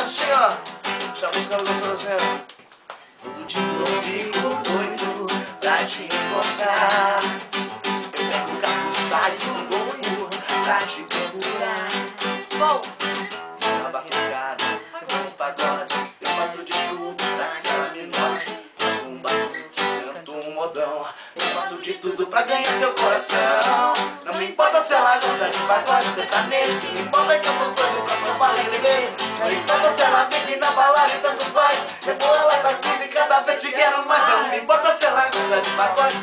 assim, ó. Já buscando gostando assim, ó. Todo dia eu fico doido pra te encontrar. Eu pego o carro, saio doido pra te procurar. Bom, na barricada, no pagode, eu faço de tudo pra que ela me note. Faço um barulho, canto um modão. Eu faço de tudo pra ganhar seu coração. Não me importa se ela gosta de pagode, sertanejo. Não me importa que eu vou doido pra provar beijo. Se ela vive na balada e tanto faz. Rebola ela tá e cada vez te quero mais. Não me importa se ela gosta de pagode,